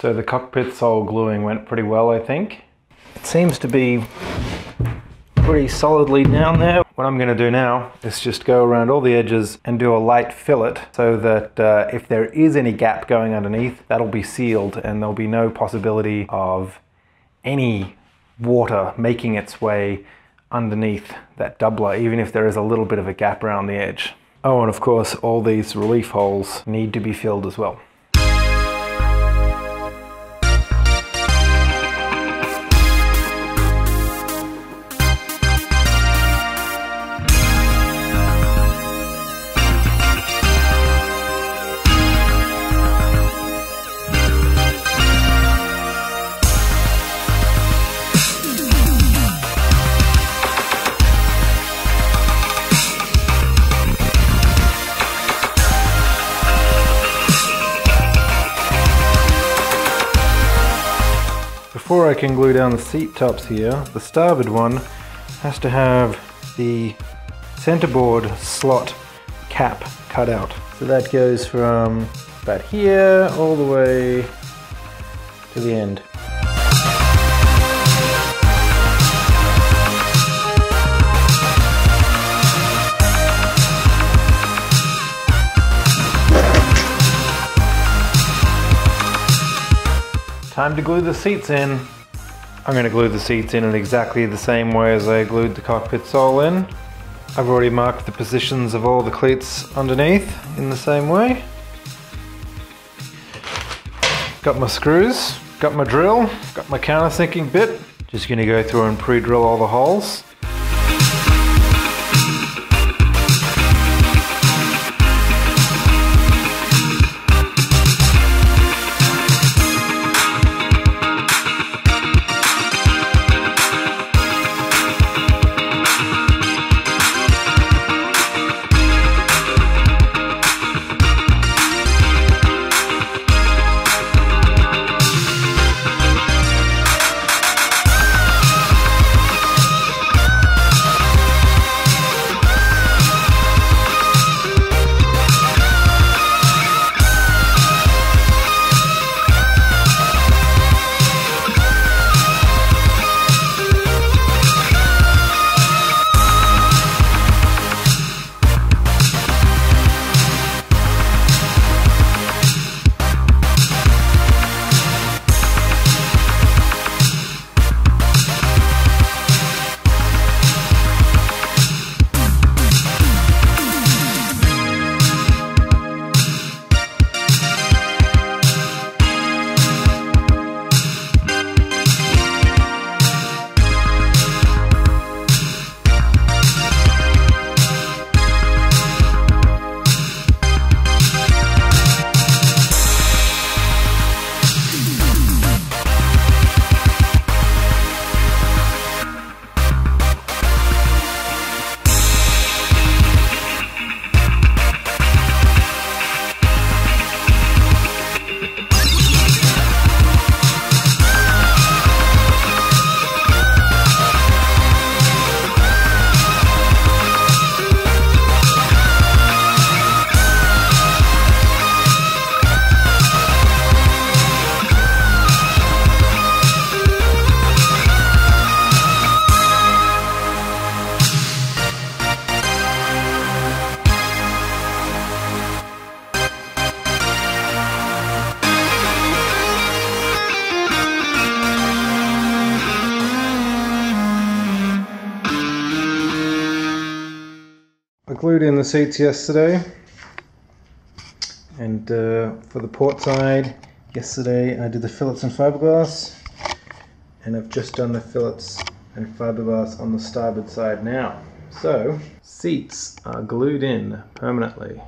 So the cockpit sole gluing went pretty well, I think. It seems to be pretty solidly down there. What I'm going to do now is just go around all the edges and do a light fillet so that uh, if there is any gap going underneath, that'll be sealed and there'll be no possibility of any water making its way underneath that doubler, even if there is a little bit of a gap around the edge. Oh, and of course, all these relief holes need to be filled as well. Before I can glue down the seat tops here, the starboard one has to have the centerboard slot cap cut out. So that goes from about here all the way to the end. Time to glue the seats in. I'm going to glue the seats in in exactly the same way as I glued the cockpit sole in. I've already marked the positions of all the cleats underneath in the same way. Got my screws, got my drill, got my countersinking bit. Just going to go through and pre-drill all the holes. In the seats yesterday. And uh, for the port side yesterday I did the fillets and fiberglass. And I've just done the fillets and fiberglass on the starboard side now. So seats are glued in permanently